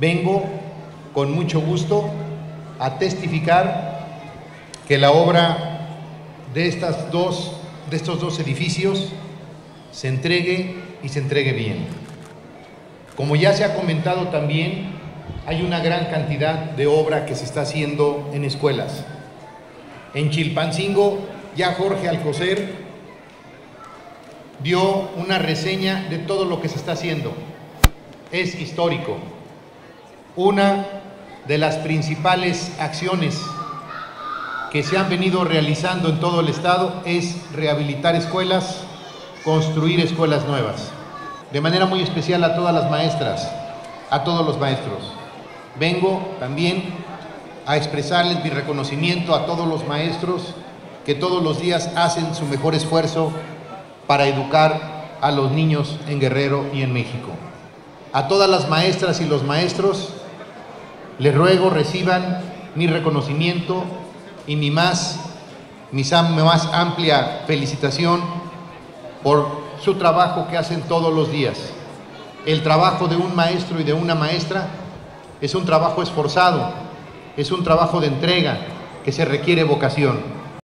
Vengo con mucho gusto a testificar que la obra de, estas dos, de estos dos edificios se entregue y se entregue bien. Como ya se ha comentado también, hay una gran cantidad de obra que se está haciendo en escuelas. En Chilpancingo, ya Jorge Alcocer dio una reseña de todo lo que se está haciendo. Es histórico. Una de las principales acciones que se han venido realizando en todo el estado es rehabilitar escuelas, construir escuelas nuevas. De manera muy especial a todas las maestras, a todos los maestros. Vengo también a expresarles mi reconocimiento a todos los maestros que todos los días hacen su mejor esfuerzo para educar a los niños en Guerrero y en México. A todas las maestras y los maestros les ruego reciban mi reconocimiento y mi más, mi más amplia felicitación por su trabajo que hacen todos los días. El trabajo de un maestro y de una maestra es un trabajo esforzado, es un trabajo de entrega que se requiere vocación.